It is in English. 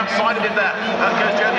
outside of it there. Goes